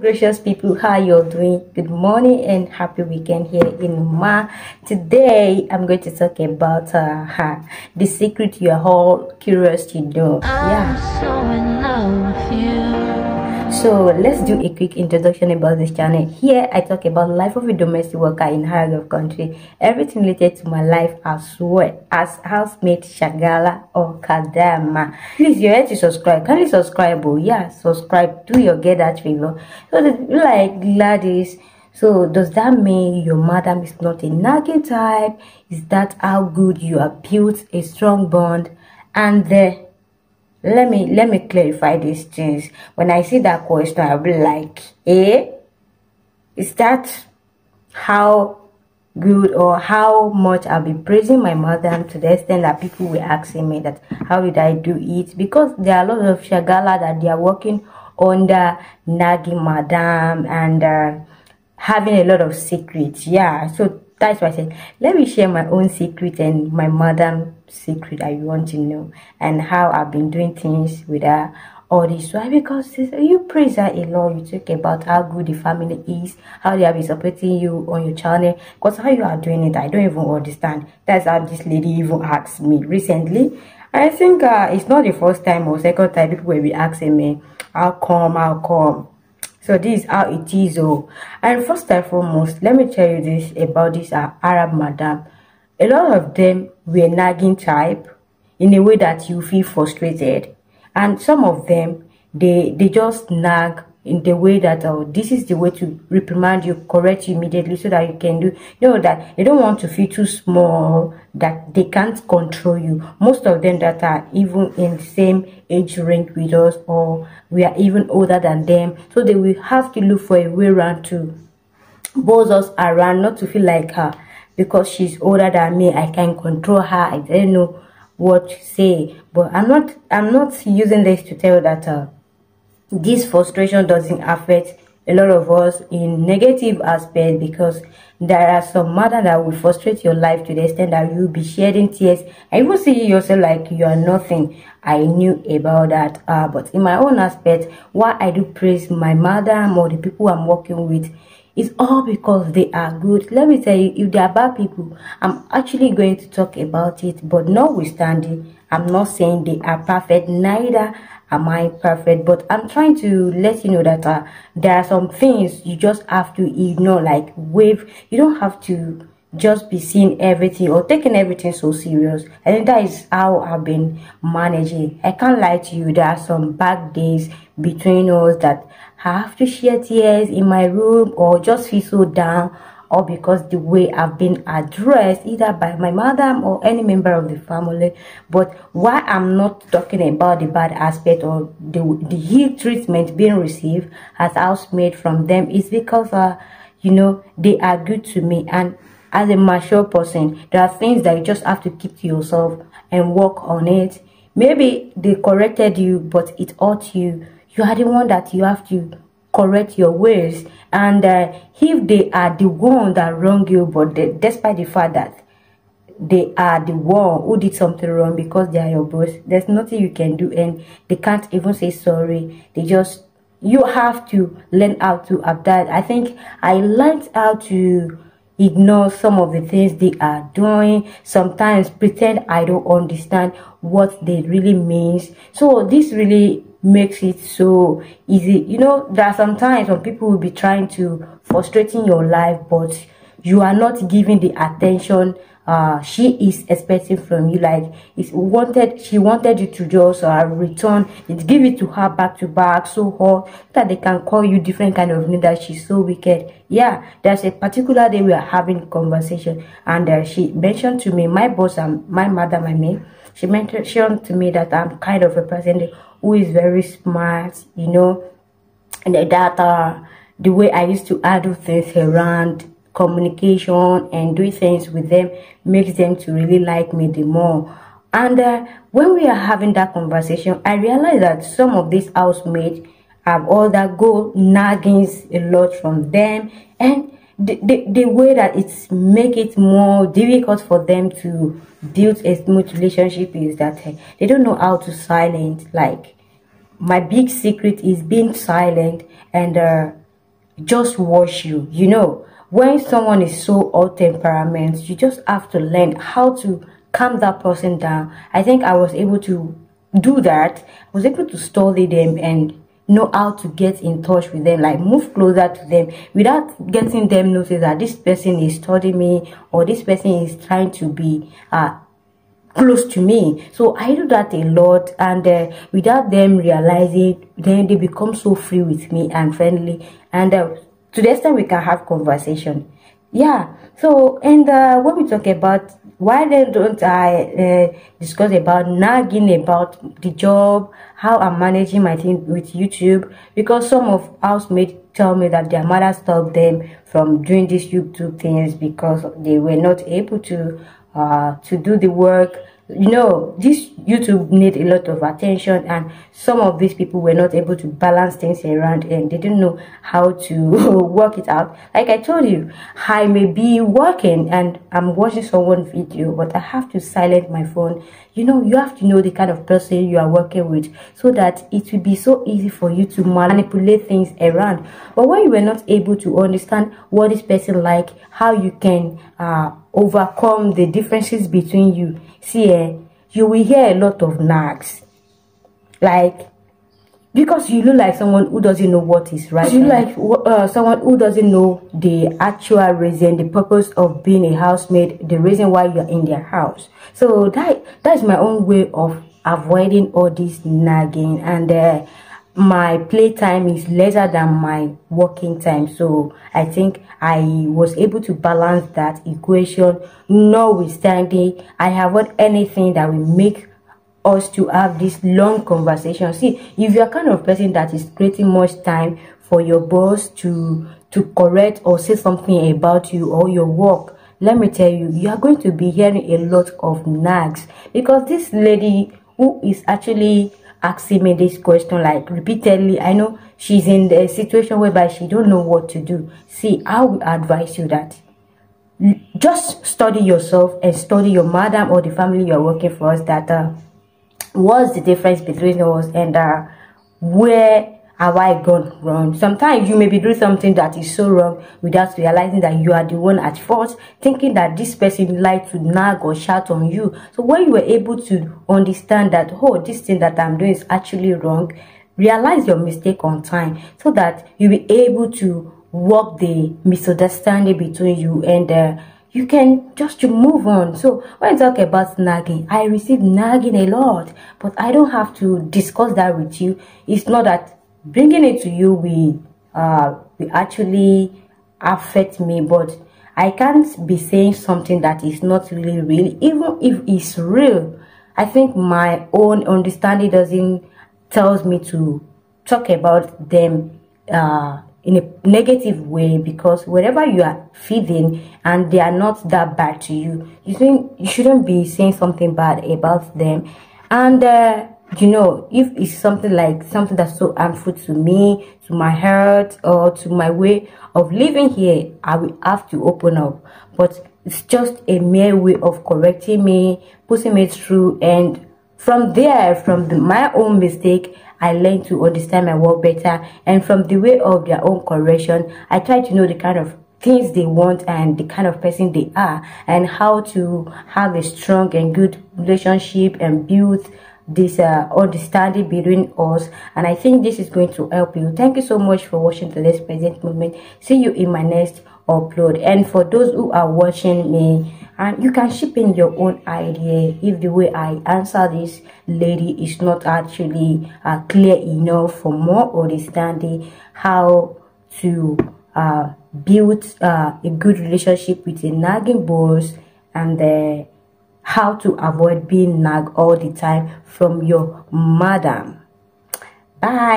gracious people how you're doing? Good morning and happy weekend here in Oman today i'm going to talk about uh, the secret you're all curious to know. Yeah. so let's do a quick introduction about this channel. Here i talk about life of a domestic worker in higher country. Everything related to my life as well as housemate shagala or kadama please you're here to subscribe. You subscribe? Oh yeah subscribe. Do your get that favor oh. so like gladys. So does that mean your madam is not a nagging type? Is that how good you have built a strong bond? And the let me let me clarify these things. When i see that question i'll be like eh? Is that how good or how much i'll be praising my mother to the extent that people will asking me that how did i do it? Because there are a lot of shagala that they are working under nagging madam and uh, having a lot of secrets. Yeah so that's why I said, let me share my own secret and my mother's secret you want to know and how I've been doing things with her all this. Why? Because you praise her a lot. You talk about how good the family is how they have been supporting you on your channel. Because how you are doing it i don't even understand. That's how this lady even asked me recently. I think uh, it's not the first time or second time people will be asking me how come? How come? So this is how it is oh. And first and foremost let me tell you this about this uh, arab madam a lot of them were nagging type in a way that you feel frustrated. And some of them they they just nag in the way that oh this is the way to reprimand you correct you immediately so that you can do you know that they don't want to feel too small that they can't control you. Most of them that are even in the same age range with us or we are even older than them. So they will have to look for a way around to boss us around not to feel like her because she's older than me i can control her i don't know what to say. But i'm not i'm not using this to tell that uh, this frustration doesn't affect a lot of us in negative aspect because there are some matter that will frustrate your life to the extent that you'll be shedding tears. And you will see yourself like you are nothing. I knew about that uh, but in my own aspect why i do praise my mother or the people i'm working with is all because they are good let me tell you if they are bad people i'm actually going to talk about it but notwithstanding i'm not saying they are perfect neither am I perfect? But I'm trying to let you know that uh, there are some things you just have to ignore, like wave. You don't have to just be seeing everything or taking everything so serious. Think that is how I've been managing. I can't lie to you. There are some bad days between us that Have to share tears in my room or just feel so down or because the way I've been addressed either by my mother or any member of the family. But why I'm not talking about the bad aspect or the, the heat treatment being received as housemaid from them is because, uh, you know, they are good to me. And as a mature person, there are things that you just have to keep to yourself and work on it. Maybe they corrected you, but it hurt you. You are the one that you have to correct your ways and uh, if they are the one that wrong you but they, despite the fact that they are the one who did something wrong because they are your boss there's nothing you can do and they can't even say sorry. They just you have to learn how to adapt. I think i learned how to ignore some of the things they are doing. Sometimes pretend i don't understand what they really means. So this really makes it so easy. You know there are sometimes when people will be trying to frustrating your life but you are not giving the attention uh, she is expecting from you. Like it's wanted she wanted you to just uh, return. It give it to her back to back so hot that they can call you different kind of name that she's so wicked. Yeah there's a particular day we are having conversation and uh, she mentioned to me my boss and my mother my maid she mentioned to me that i'm kind of a person who is very smart, you know, and that uh, the way I used to handle things around communication and do things with them makes them to really like me the more. And uh, when we are having that conversation, I realized that some of these housemates have all that go naggings a lot from them and the, the, the way that it's make it more difficult for them to build a smooth relationship is that uh, they don't know how to silence like my big secret is being silent and uh, just watch you. You know, when someone is so all temperament, you just have to learn how to calm that person down. I think I was able to do that. I was able to study them and know how to get in touch with them, like move closer to them without getting them notice that this person is studying me or this person is trying to be uh, close to me. So i do that a lot and uh, without them realizing then they become so free with me and friendly. And uh, to the extent we can have conversation yeah. So and uh, when we talk about why then don't i uh, discuss about nagging about the job how i'm managing my thing with youtube? Because some of housemates tell me that their mother stopped them from doing these youtube things because they were not able to uh, to do the work you know this youtube need a lot of attention and some of these people were not able to balance things around and they didn't know how to work it out. Like i told you i may be working and i'm watching someone's video but i have to silence my phone. You know you have to know the kind of person you are working with so that it will be so easy for you to manipulate things around. But when you were not able to understand what this person like how you can uh overcome the differences between you. See eh, you will hear a lot of nags. Like because you look like someone who doesn't know what is right you look like uh, someone who doesn't know the actual reason the purpose of being a housemaid the reason why you're in their house. So that that's my own way of avoiding all this nagging. And uh, my playtime is lesser than my working time. So i think i was able to balance that equation notwithstanding i haven't anything that will make us to have this long conversation. See if you're kind of person that is creating much time for your boss to to correct or say something about you or your work let me tell you you are going to be hearing a lot of nags. Because this lady who is actually asking me this question like repeatedly. I know she's in the situation whereby she don't know what to do. See i will advise you that just study yourself and study your madam or the family you're working for us that uh, what's the difference between us and uh, where have I gone wrong? Sometimes you may be doing something that is so wrong without realizing that you are the one at fault, thinking that this person like to nag or shout on you. So when you were able to understand that, oh, this thing that I'm doing is actually wrong, realize your mistake on time so that you'll be able to work the misunderstanding between you and uh, you can just move on. So when I talk about nagging, I receive nagging a lot, but I don't have to discuss that with you. It's not that bringing it to you will uh will actually affect me but i can't be saying something that is not really real. Even if it's real i think my own understanding doesn't tells me to talk about them uh in a negative way because whatever you are feeding and they are not that bad to you you think you shouldn't be saying something bad about them. And uh, you know, if it's something like something that's so harmful to me, to my heart, or to my way of living here, I will have to open up. But it's just a mere way of correcting me, pushing me through, and from there, from the, my own mistake, I learn to understand my work better, and from the way of their own correction, I try to know the kind of things they want and the kind of person they are and how to have a strong and good relationship and build this uh, understanding between us. And i think this is going to help you. Thank you so much for watching today's present moment see you in my next upload. And for those who are watching me and you can ship in your own idea if the way i answer this lady is not actually uh, clear enough for more understanding how to uh, build uh, a good relationship with a nagging boss and uh, how to avoid being nagged all the time from your madam. Bye.